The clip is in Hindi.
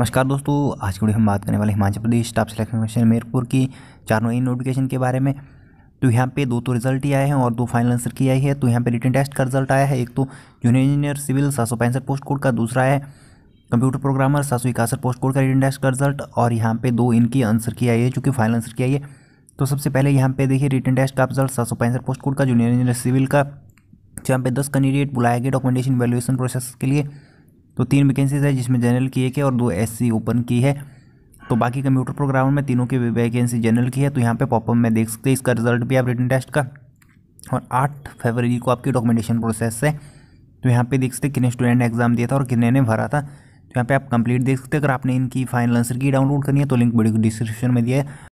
नमस्कार दोस्तों, आज की वीडियो हम बात करने वाले Himachal Pradesh staff selection commission मेरपुर की चार नई नोटिफिकेशन के बारे में। तो यहाँ पे दो तो रिज़ल्ट ही आए हैं और दो फाइनल आंसर की आई है। तो यहाँ पे रिटर्न टेस्ट का रिज़ल्ट आया है। एक तो जूनियर इंजीनियर सिविल सात सौ पैंसठ पोस्ट कोड का, दूसरा है कंप्यूटर प्रोग्रामर सात सौ इकसठ पोस्ट कोड का रिटर्न टेस्ट का रिज़ल्ट और यहाँ पे दो इनकी आंसर की आई है जो कि फाइनल आंसर की आई है। तो सबसे पहले यहाँ पे देखिए रिटर्न टेस्ट का रिज़ल्ट, सात सौ पैंसठ पोस्ट कोड का, जूनियर इंजीनियर सिविल का, जहाँ पे दस कैंडिडेट बुलाया गया डॉक्यूमेंटेशन वैल्यूएशन प्रोसेस के लिए। तो तीन वैकेंसीज है, जिसमें जनरल की एक है और दो एससी ओपन की है। तो बाकी कंप्यूटर प्रोग्राम में तीनों की वैकेंसी जनरल की है तो यहाँ पे पॉपअप में देख सकते हैं, इसका रिज़ल्ट भी आप रिटर्न टेस्ट का। और आठ फरवरी को आपकी डॉक्यूमेंटेशन प्रोसेस है। तो यहाँ पे देख सकते कितने स्टूडेंट ने एग्ज़ाम दिया था और कितने ने भरा था। तो यहाँ पे आप कंप्लीट देख सकते हैं, अगर आपने इनकी फाइनल आंसर की डाउनलोड करनी है तो लिंक वीडियो डिस्क्रिप्शन में दिया है।